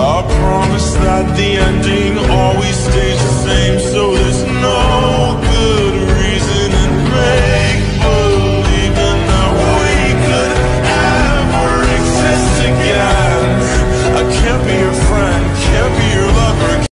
I promise that the